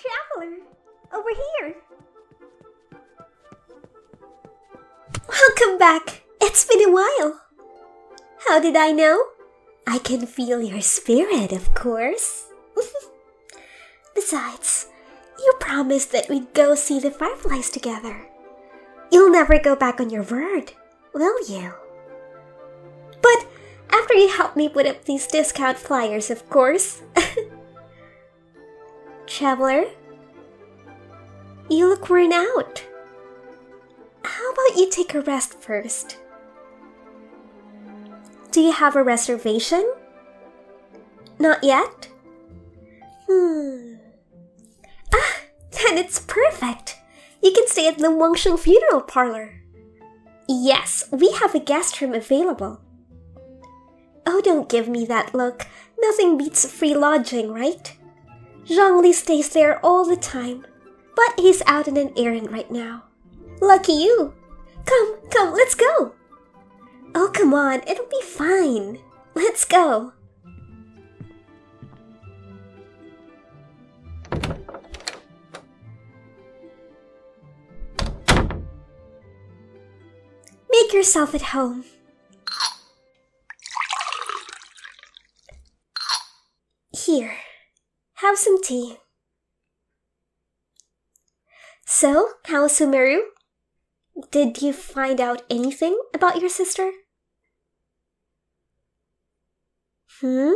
Traveler! Over here! Welcome back! It's been a while! How did I know? I can feel your spirit, of course. Besides, you promised that we'd go see the fireflies together. You'll never go back on your word, will you? But after you help me put up these discount flyers, of course. Traveler, you look worn out. How about you take a rest first? Do you have a reservation? Not yet? Hmm. Ah, then it's perfect. You can stay at the Wangsheng Funeral Parlor. Yes, we have a guest room available. Oh, don't give me that look. Nothing beats free lodging, right? Zhongli stays there all the time, but he's out on an errand right now. Lucky you! Come, come, let's go! Oh, come on, it'll be fine. Let's go. Make yourself at home. Here, have some tea. So, how's Sumeru? Did you find out anything about your sister? Hmm?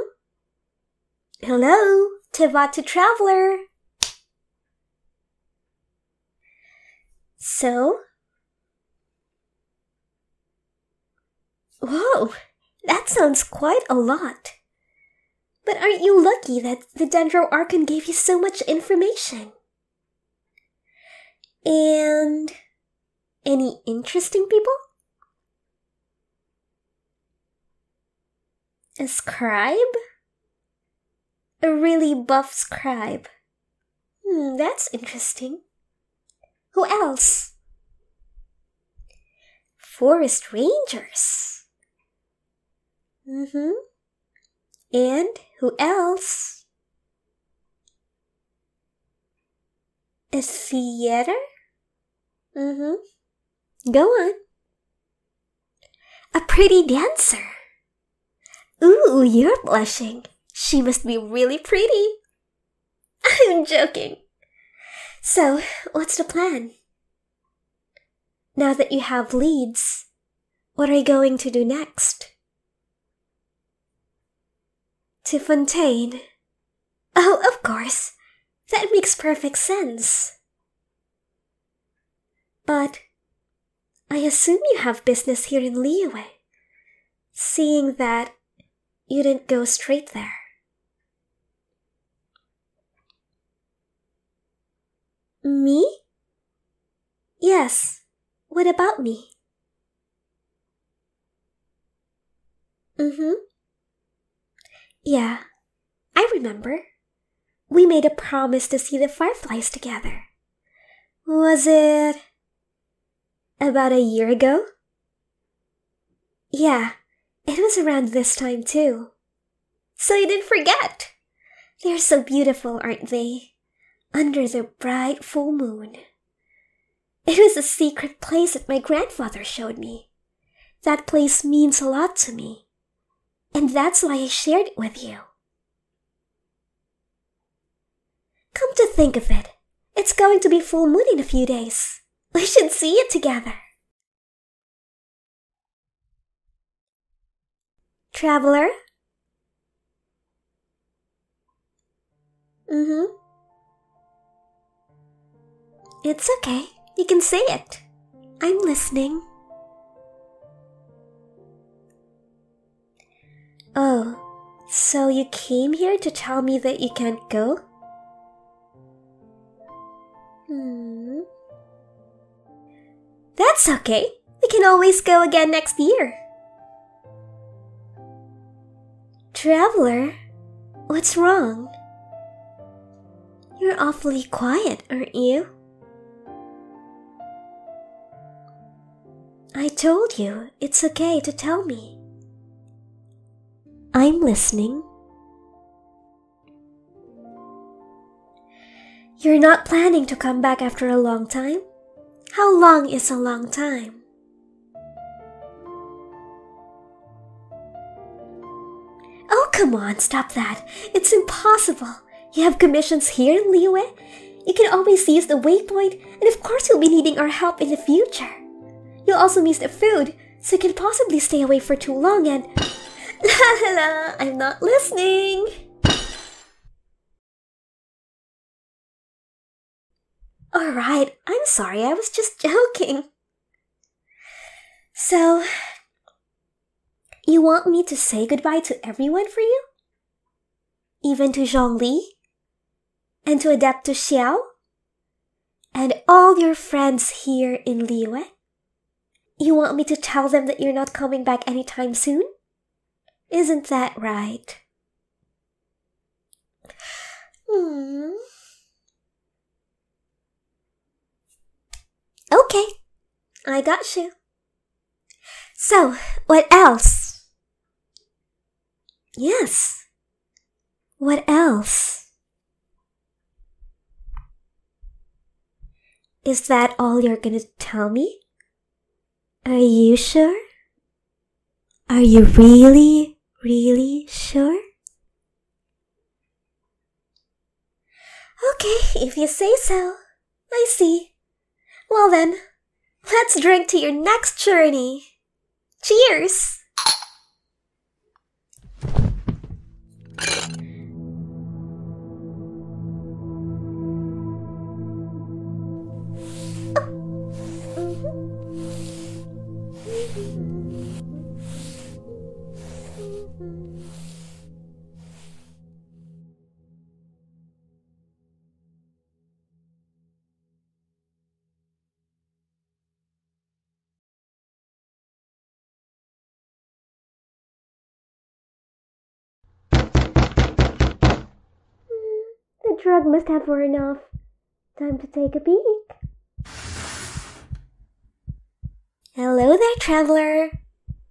Hello, Tivata Traveler. So? Whoa, that sounds quite a lot. But aren't you lucky that the Dendro Archon gave you so much information? And any interesting people? A scribe? A really buff scribe. Hmm, that's interesting. Who else? Forest rangers. Mm-hmm. And who else? A theater? Mm-hmm. Go on. A pretty dancer. Ooh, you're blushing. She must be really pretty. I'm joking. So, what's the plan? Now that you have leads, what are you going to do next? To Fontaine. Oh, of course. That makes perfect sense. But I assume you have business here in Liyue, seeing that you didn't go straight there. Me? Yes. What about me? Mm-hmm. Yeah, I remember. We made a promise to see the fireflies together. Was it about a year ago? Yeah, it was around this time too. So you didn't forget. They're so beautiful, aren't they? Under the bright full moon. It was a secret place that my grandfather showed me. That place means a lot to me. And that's why I shared it with you. Come to think of it, it's going to be full moon in a few days. We should see it together. Traveler? Mm-hmm. It's okay. You can say it. I'm listening. Oh, so you came here to tell me that you can't go? Hmm. That's okay. We can always go again next year. Traveler, what's wrong? You're awfully quiet, aren't you? I told you it's okay to tell me. I'm listening. You're not planning to come back after a long time? How long is a long time? Oh, come on, stop that. It's impossible. You have commissions here in Liyue. You can always use the waypoint, and of course, you'll be needing our help in the future. You'll also miss the food, so you can possibly stay away for too long and. La la I'm not listening! Alright, I'm sorry, I was just joking. So, you want me to say goodbye to everyone for you? Even to Zhongli? And to Adeptus Xiao? And all your friends here in Liyue? You want me to tell them that you're not coming back anytime soon? Isn't that right? Hmm. Okay, I got you. So, what else? Yes. What else? Is that all you're gonna tell me? Are you sure? Are you really, really sure? Okay, if you say so. I see. Well then, let's drink to your next journey. Cheers! The drug must have worn off. Time to take a peek. Hello there, traveler.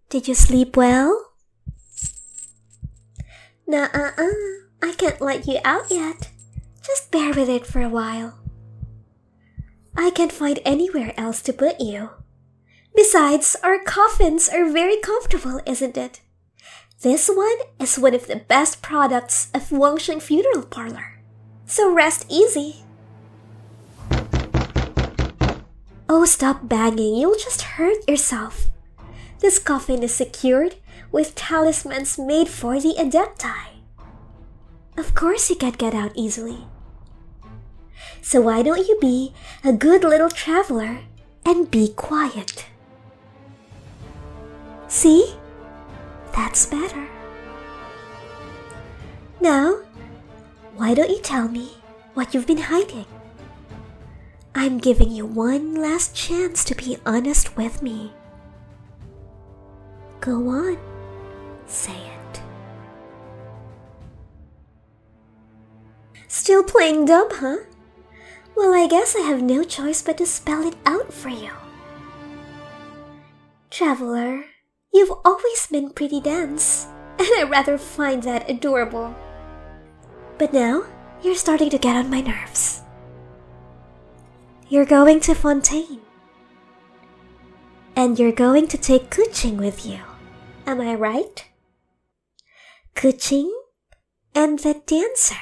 Did you sleep well? Nah, uh uh. I can't let you out yet. Just bear with it for a while. I can't find anywhere else to put you. Besides, our coffins are very comfortable, isn't it? This one is one of the best products of Wangsheng Funeral Parlor. So rest easy. Oh, stop banging. You'll just hurt yourself. This coffin is secured with talismans made for the Adepti. Of course you can't get out easily. So why don't you be a good little traveler and be quiet? See? That's better. Now, why don't you tell me what you've been hiding? I'm giving you one last chance to be honest with me. Go on, say it. Still playing dumb, huh? Well, I guess I have no choice but to spell it out for you. Traveler, you've always been pretty dense, and I rather find that adorable. But now, you're starting to get on my nerves. You're going to Fontaine. And you're going to take Keqing with you. Am I right? Keqing and the dancer.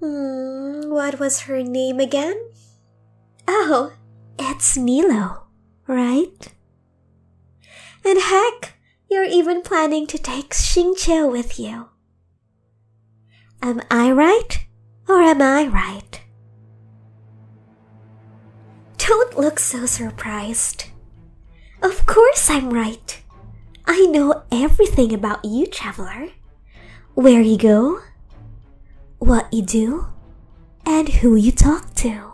Hmm, what was her name again? Oh, it's Nilou, right? And heck, you're even planning to take Xingqiu with you. Am I right? Or am I right? Don't look so surprised. Of course I'm right. I know everything about you, traveler. Where you go, what you do, and who you talk to.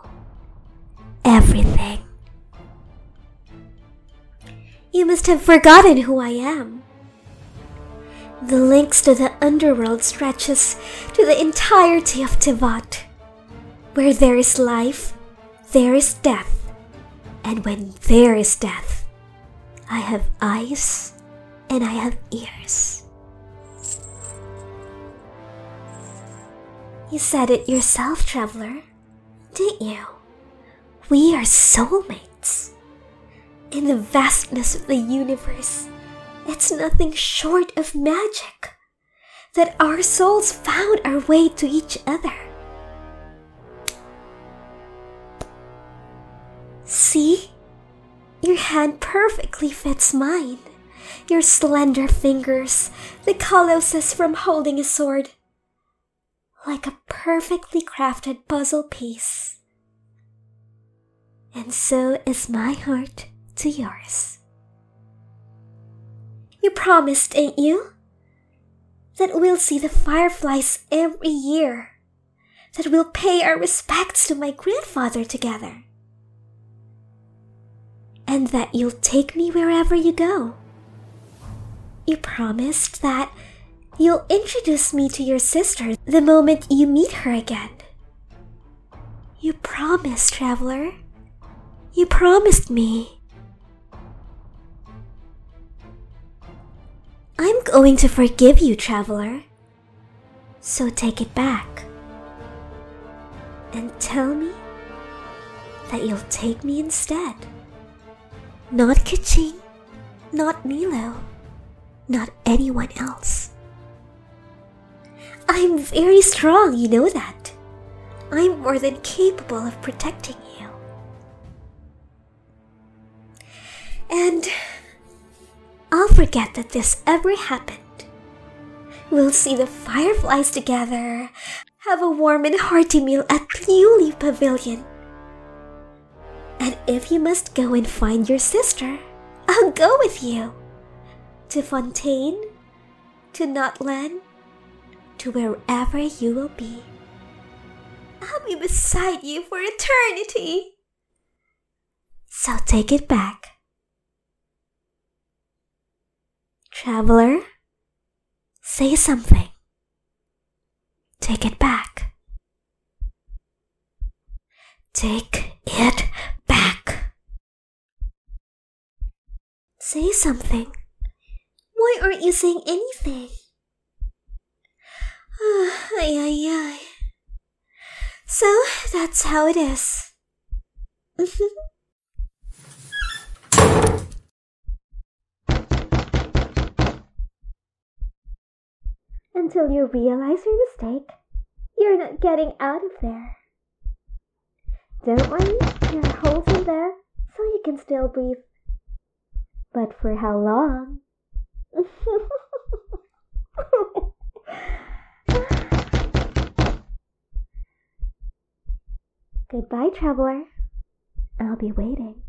Everything. You must have forgotten who I am. The links to the underworld stretches to the entirety of Teyvat. Where there is life, there is death. And when there is death, I have eyes and I have ears. You said it yourself, traveler. didn't you? We are soulmates. In the vastness of the universe, it's nothing short of magic that our souls found our way to each other. See? Your hand perfectly fits mine. Your slender fingers, the calluses from holding a sword. Like a perfectly crafted puzzle piece. And so is my heart to yours. You promised, ain't you? That we'll see the fireflies every year. That we'll pay our respects to my grandfather together. And that you'll take me wherever you go. You promised that you'll introduce me to your sister the moment you meet her again. You promised, traveler. You promised me. I'm going to forgive you, traveler. So take it back. And tell me that you'll take me instead. Not Keqing, not Nilou, not anyone else. I'm very strong, you know that. I'm more than capable of protecting you. And I'll forget that this ever happened. We'll see the fireflies together, have a warm and hearty meal at Liuli Pavilion. And if you must go and find your sister, I'll go with you. To Fontaine, to Natlan, to wherever you will be. I'll be beside you for eternity. So take it back. Traveler, say something. Take it back. Take it back. Say something. Why aren't you saying anything? ay, ay, ay. So that's how it is. Until you realize your mistake, you're not getting out of there. Don't worry, there are holes in there, so you can still breathe. But for how long? Goodbye, traveler. I'll be waiting.